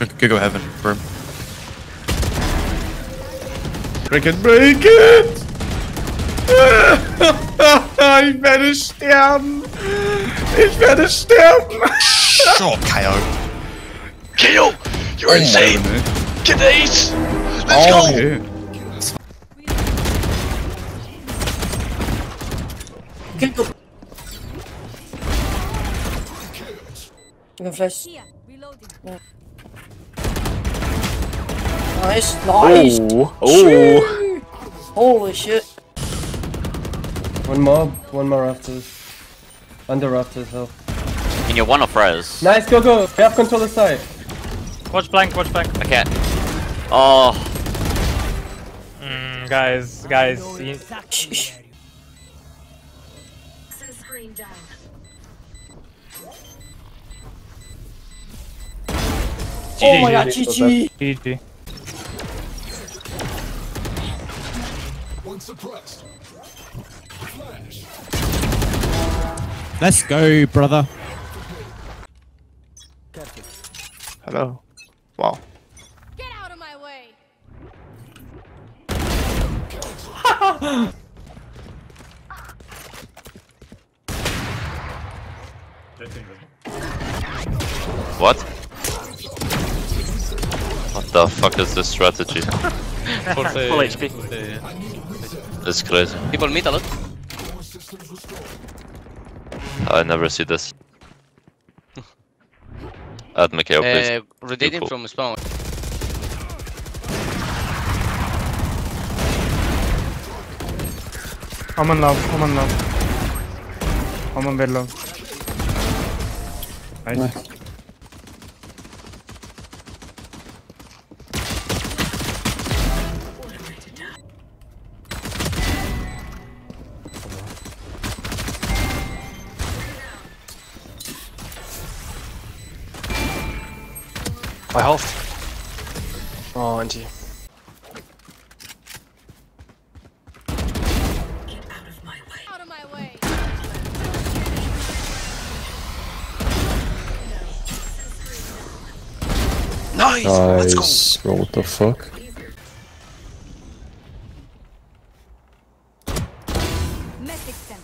Could go heaven for him. Break it, break it! ich werde sterben! Ich werde sterben! Sure, KO. KO! You're oh, insane! Get the ace! Let's oh, go! Okay. Can go. You can flash. Here, reloading. Nice, nice. Oh, oh. Holy shit. One more, one more rafters. Under rafters, help. And you're one of res. Nice, go, go! We have control the side. Watch blank, watch blank. I can't. Oh, Mm, guys, guys. Shh, shh. Oh my god, GG. GG. Let's go, brother. Hello. Wow. Get out of my way. what? What the fuck is this strategy? Full HP. It's crazy. People meet a lot. I never see this. Add Mikhail, please. Uh, rotating Cool. from spawn. I'm on love, I'm on love. I'm on very low. Nice. My health. Oh, NG. Out of my way. Nice! Let's go! Nice. Bro, what the fuck? Medic sent.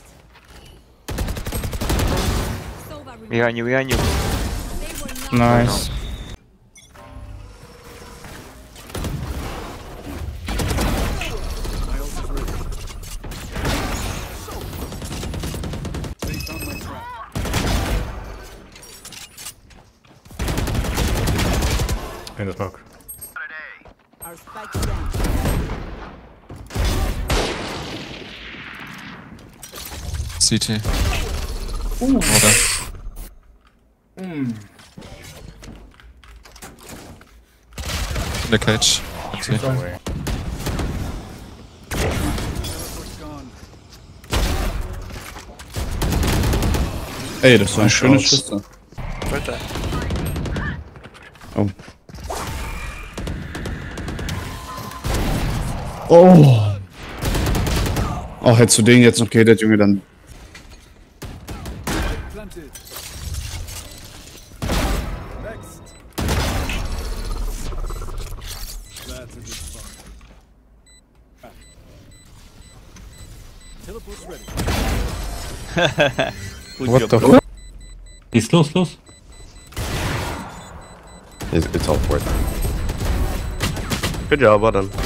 Sova removed. Behind you, behind you. They were not Nice. In the smoke. CT. Ooh. Oder? Mm. In der Cage. Okay. Ey, das war ein schönes Schüsse. Bitte. Oh. Oh. Oh, hättest du den jetzt noch gehittet, Junge, dann. What the fuck? He's close, close. It's, it's all worth Good job, well done.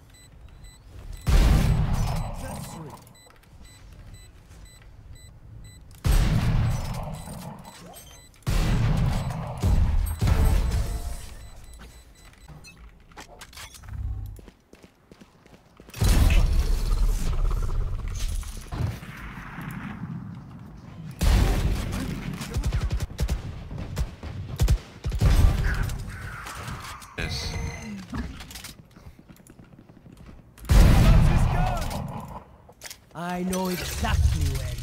Yes. I know exactly where.